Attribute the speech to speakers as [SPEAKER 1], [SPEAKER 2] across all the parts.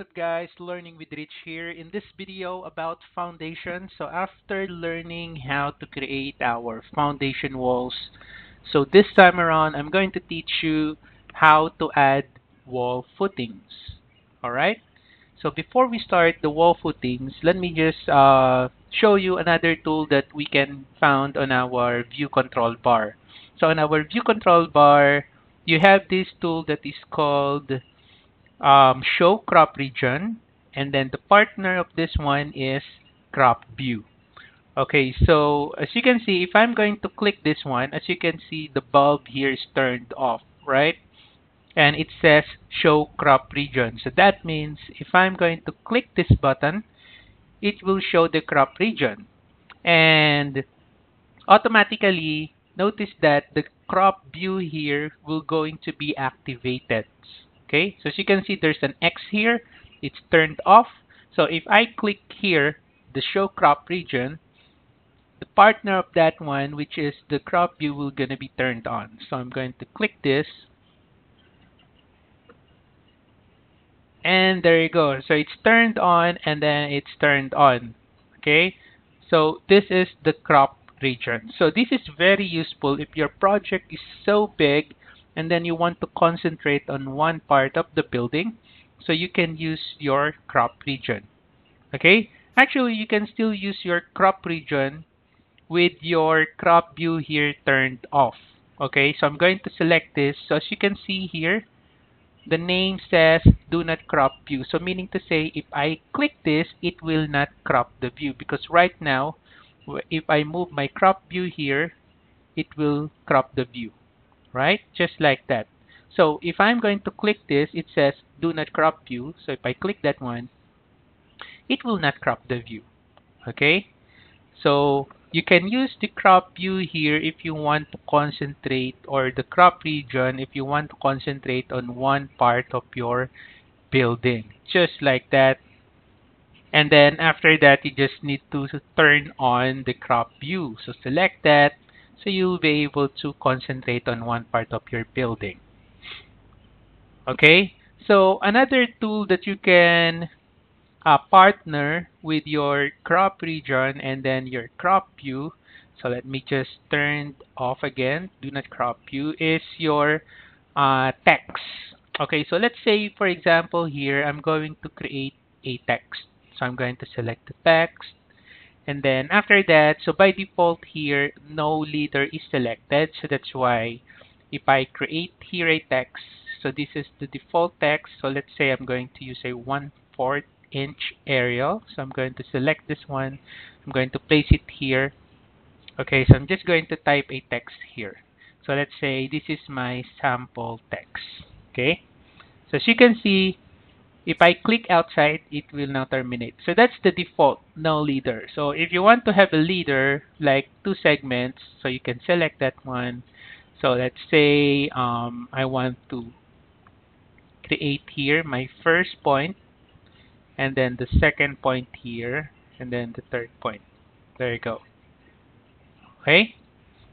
[SPEAKER 1] What's up guys, Learning with Rich here. In this video about foundation, so after learning how to create our foundation walls, so this time around I'm going to teach you how to add wall footings. Alright, so before we start the wall footings, let me just uh, show you another tool that we can found on our view control bar. So on our view control bar, you have this tool that is called um, show crop region and then the partner of this one is crop view. Okay so as you can see if I'm going to click this one as you can see the bulb here is turned off right? And it says show crop region. So that means if I'm going to click this button it will show the crop region. And automatically notice that the crop view here will going to be activated Okay, so as you can see, there's an X here. It's turned off. So if I click here, the show crop region, the partner of that one, which is the crop view, will gonna be turned on. So I'm going to click this. And there you go. So it's turned on and then it's turned on. Okay, so this is the crop region. So this is very useful if your project is so big and then you want to concentrate on one part of the building so you can use your crop region. Okay? Actually you can still use your crop region with your crop view here turned off. Okay? So I'm going to select this. So as you can see here the name says do not crop view. So meaning to say if I click this it will not crop the view because right now if I move my crop view here it will crop the view right? Just like that. So if I'm going to click this, it says do not crop view. So if I click that one, it will not crop the view. Okay? So you can use the crop view here if you want to concentrate or the crop region if you want to concentrate on one part of your building. Just like that. And then after that, you just need to turn on the crop view. So select that so you'll be able to concentrate on one part of your building. Okay, so another tool that you can uh, partner with your crop region and then your crop view. So let me just turn off again, do not crop view, is your uh, text. Okay, so let's say, for example, here I'm going to create a text. So I'm going to select the text and then after that, so by default here, no leader is selected. So that's why if I create here a text, so this is the default text. So let's say I'm going to use a 1 4 inch Arial. So I'm going to select this one. I'm going to place it here. Okay, so I'm just going to type a text here. So let's say this is my sample text. Okay, so as you can see, if I click outside, it will now terminate. So that's the default, no leader. So if you want to have a leader, like two segments, so you can select that one. So let's say um, I want to create here my first point, and then the second point here, and then the third point. There you go. Okay?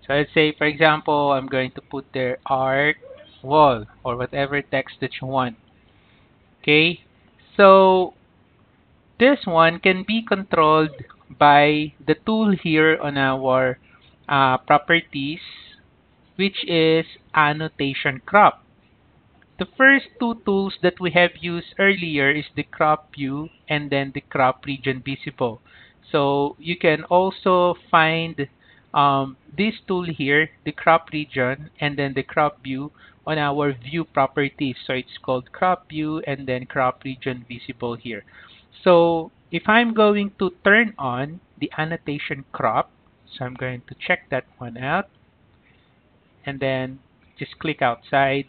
[SPEAKER 1] So let's say, for example, I'm going to put there art wall or whatever text that you want. Okay, so this one can be controlled by the tool here on our uh, properties, which is annotation crop. The first two tools that we have used earlier is the crop view and then the crop region visible. So you can also find um, this tool here, the crop region and then the crop view on our view properties. So it's called crop view and then crop region visible here. So if I'm going to turn on the annotation crop, so I'm going to check that one out and then just click outside.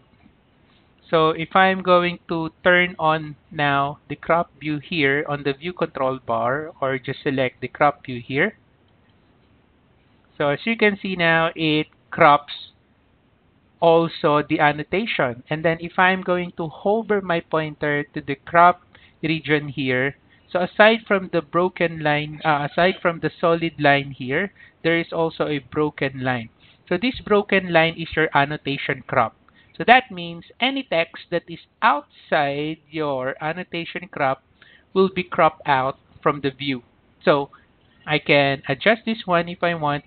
[SPEAKER 1] So if I'm going to turn on now the crop view here on the view control bar or just select the crop view here. So as you can see now, it crops also the annotation. And then if I'm going to hover my pointer to the crop region here, so aside from the broken line, uh, aside from the solid line here, there is also a broken line. So this broken line is your annotation crop. So that means any text that is outside your annotation crop will be cropped out from the view. So I can adjust this one if I want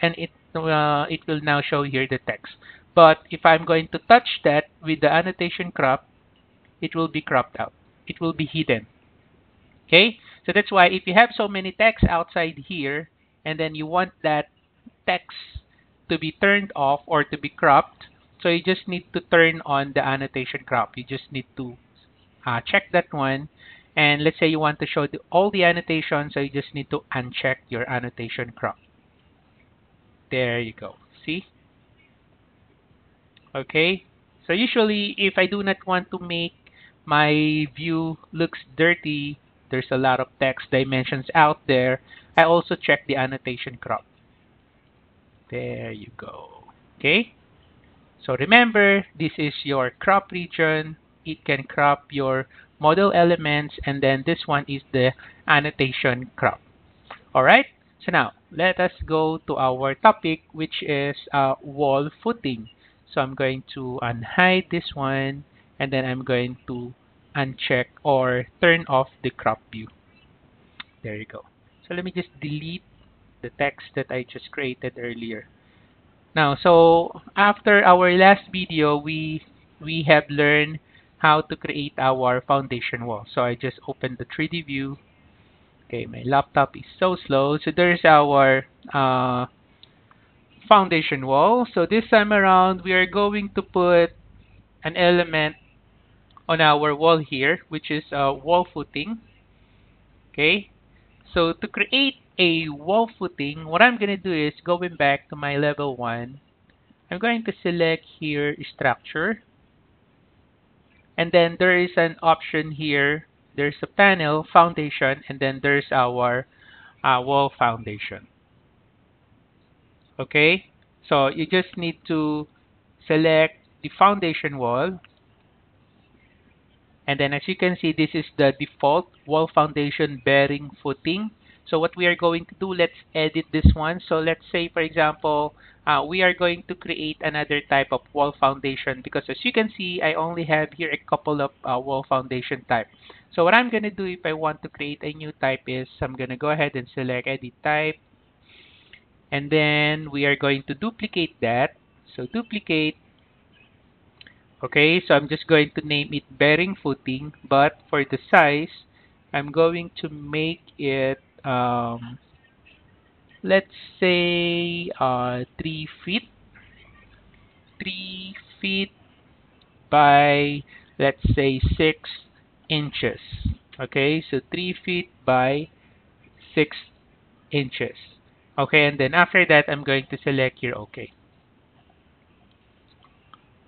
[SPEAKER 1] and it uh, it will now show here the text. But if I'm going to touch that with the annotation crop, it will be cropped out. It will be hidden. Okay? So that's why if you have so many text outside here and then you want that text to be turned off or to be cropped, so you just need to turn on the annotation crop. You just need to uh, check that one. And let's say you want to show the, all the annotations, so you just need to uncheck your annotation crop. There you go. See? Okay. So usually, if I do not want to make my view looks dirty, there's a lot of text dimensions out there, I also check the annotation crop. There you go. Okay. So remember, this is your crop region. It can crop your model elements and then this one is the annotation crop. Alright, so now let us go to our topic which is uh, wall footing. So I'm going to unhide this one and then I'm going to uncheck or turn off the crop view. There you go. So let me just delete the text that I just created earlier. Now, so after our last video, we we have learned how to create our foundation wall. So I just opened the 3D view. Okay, my laptop is so slow. So there's our uh, foundation wall. So this time around, we are going to put an element on our wall here, which is a wall footing. Okay, so to create a wall footing, what I'm going to do is going back to my level 1, I'm going to select here structure. And then there is an option here. There's a panel, foundation, and then there's our uh, wall foundation. Okay, so you just need to select the foundation wall. And then as you can see, this is the default wall foundation bearing footing. So what we are going to do, let's edit this one. So let's say, for example, uh, we are going to create another type of wall foundation because as you can see, I only have here a couple of uh, wall foundation type. So what I'm going to do if I want to create a new type is I'm going to go ahead and select edit type. And then we are going to duplicate that. So duplicate. Okay, so I'm just going to name it bearing footing. But for the size, I'm going to make it um, let's say uh, 3 feet 3 feet by let's say 6 inches. Okay so 3 feet by 6 inches. Okay and then after that I'm going to select here okay.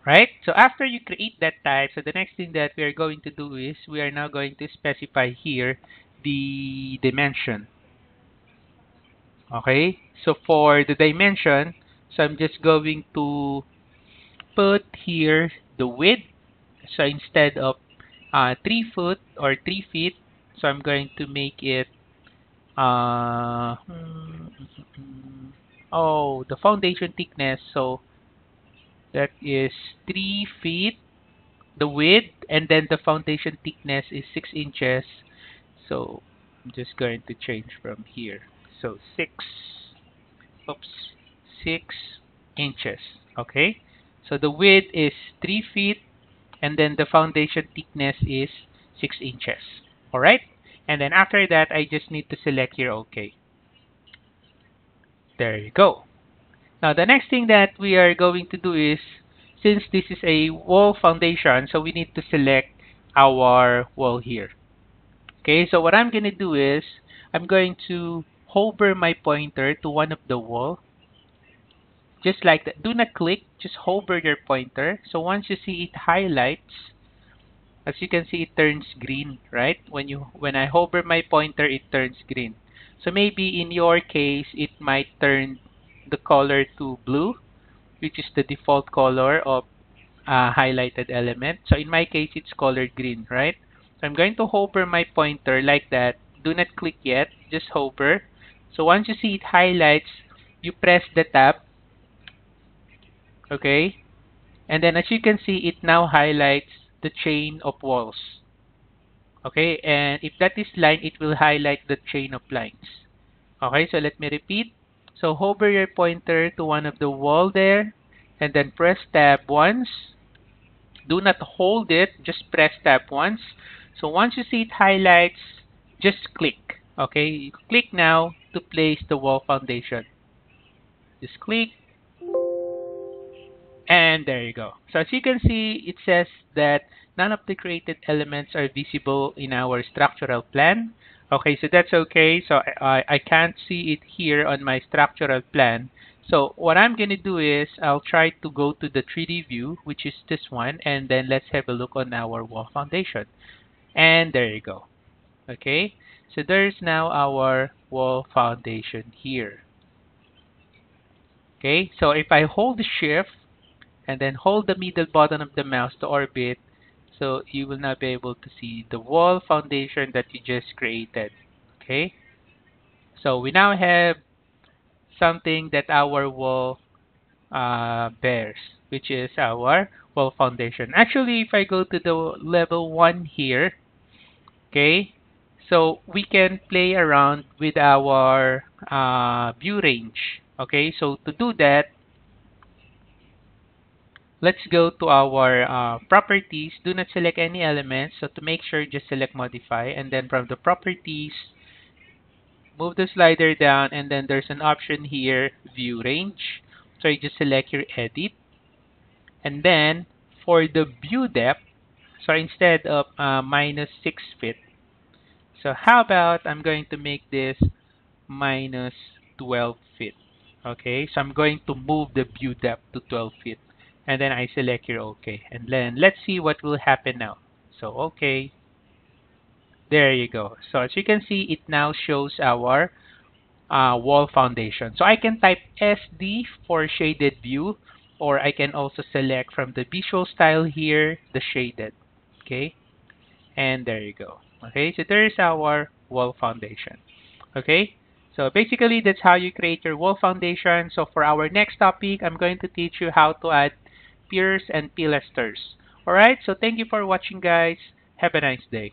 [SPEAKER 1] Right? So after you create that type so the next thing that we are going to do is we are now going to specify here the dimension. Okay, so for the dimension, so I'm just going to put here the width. So instead of uh, 3 foot or 3 feet, so I'm going to make it uh, oh the foundation thickness. So that is 3 feet the width and then the foundation thickness is 6 inches. So I'm just going to change from here. So 6 oops 6 inches. Okay? So the width is 3 feet and then the foundation thickness is 6 inches. Alright? And then after that I just need to select here OK. There you go. Now the next thing that we are going to do is since this is a wall foundation so we need to select our wall here. Okay, so what I'm going to do is I'm going to hover my pointer to one of the wall. Just like that. Do not click, just hover your pointer. So once you see it highlights, as you can see, it turns green, right? When you when I hover my pointer, it turns green. So maybe in your case, it might turn the color to blue, which is the default color of a highlighted element. So in my case, it's colored green, right? So I'm going to hover my pointer like that. Do not click yet, just hover. So once you see it highlights, you press the tab. Okay? And then as you can see, it now highlights the chain of walls. Okay, and if that is line, it will highlight the chain of lines. Okay, so let me repeat. So hover your pointer to one of the wall there, and then press tab once. Do not hold it, just press tab once. So once you see it highlights, just click. Okay, click now to place the wall foundation. Just click, and there you go. So as you can see, it says that none of the created elements are visible in our structural plan. Okay, so that's okay. So I, I can't see it here on my structural plan. So what I'm going to do is I'll try to go to the 3D view, which is this one, and then let's have a look on our wall foundation. And there you go. Okay, so there's now our wall foundation here. Okay, so if I hold the shift and then hold the middle button of the mouse to orbit, so you will now be able to see the wall foundation that you just created. Okay, so we now have something that our wall uh, bears, which is our wall foundation. Actually, if I go to the level 1 here, okay, so we can play around with our uh, view range. Okay, so to do that, let's go to our uh, properties. Do not select any elements. So to make sure, just select modify. And then from the properties, move the slider down and then there's an option here view range so you just select your edit and then for the view depth so instead of uh, minus 6 feet so how about I'm going to make this minus 12 feet okay so I'm going to move the view depth to 12 feet and then I select your OK and then let's see what will happen now so okay there you go. So as you can see, it now shows our uh, wall foundation. So I can type SD for shaded view, or I can also select from the visual style here, the shaded. Okay, and there you go. Okay, so there's our wall foundation. Okay, so basically that's how you create your wall foundation. So for our next topic, I'm going to teach you how to add piers and pilasters. Alright, so thank you for watching guys. Have a nice day.